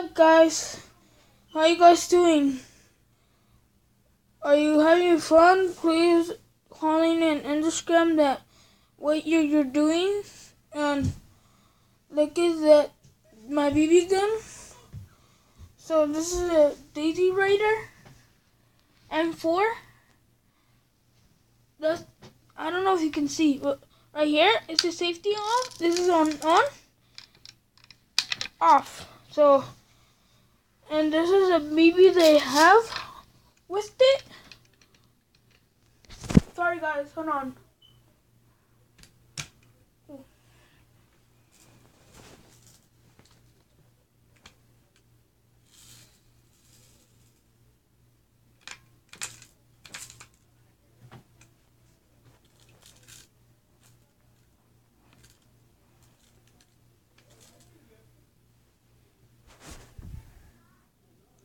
up, guys? How you guys doing? Are you having fun? Please comment in Instagram that what you're, you're doing and look at that my BB gun. So this is a Daisy Rider M4. That's I don't know if you can see, but right here is the safety on. This is on on off. So, and this is a BB they have with it. Sorry guys, hold on.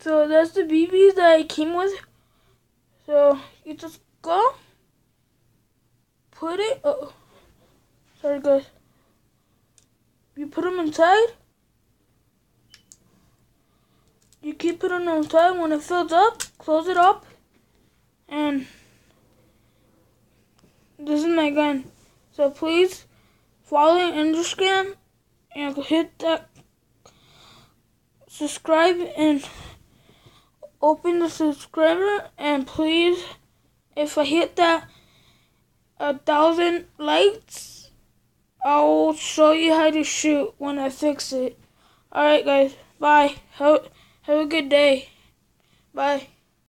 So that's the BBs that I came with. So you just go, put it. Oh, sorry guys. You put them inside. You keep it on inside. When it fills up, close it up, and this is my gun. So please follow Instagram and hit that subscribe and open the subscriber and please if I hit that a thousand likes I'll show you how to shoot when I fix it. Alright guys, bye. Have, have a good day. Bye.